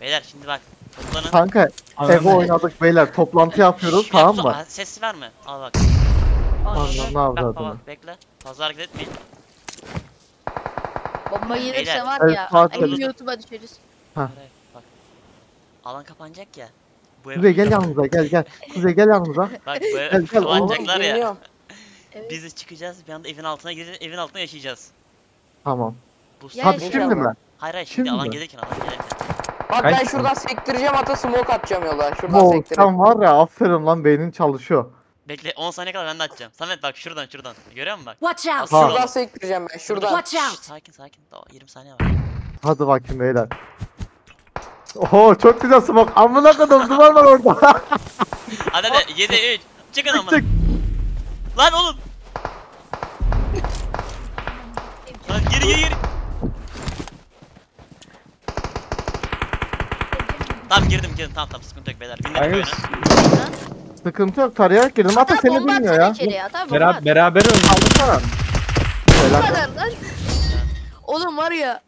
Beyler şimdi bak. Toplanın. Kanka. Ego oynadık beyler. Toplantı yapıyoruz Şş, tamam mı? Ses var mı? Al bak. Anlam ne Bak yapacağız baba bekle. Fazla hareket etmeyin. Bomba gelirse Beyler. var Evet, ya. Ay, YouTube'a düşeriz. Ha. Hayır, Bak. Alan kapanacak ya. Bu ev Kuzey gel yanımıza gel gel. Kuzey gel yanımıza. Bak bu ev Gel, gel, kapanacaklar ya. Dinliyorum. Evet. Biz de çıkacağız bir anda evin altına gireceğiz. Evin altına yaşayacağız. Tamam. Bu Ya Hadi işte- şimdi mi? Hayır hayır şimdi, Şimdi alan mi? gelirken alan gelirken. Bak Kaç ben tane? şuradan sektireceğim ata smoke atacağım yola. Şuradan Oo, sektireyim. sen var ya aferin lan beynin çalışıyor. Bekle 10 saniye kadar ben de atacağım. Samet bak şuradan şuradan. Görüyor musun bak? Watch out! Ha. Şuradan sektireceğim ben şuradan. Watch Şşş, out! sakin sakin. Daha 20 saniye var. Hadi bakayım beyler. Oho çok güzel smoke. Amına kadar duvar var orada. Hadi hadi 7 3. Çıkın ama. çık. Lan oğlum. Lan geri geri geri. Tamam girdim girdim tamam tamam sıkıntı yok beyler. Bindik Hayır. oyuna. Sıkıntı yok tarayarak girdim. Ata seni bomba bilmiyor atsana ya. içeriye. Ata bomba Bera at. beraber oynayalım. Aldırsana. Bu Helal. kadar lan. Oğlum var ya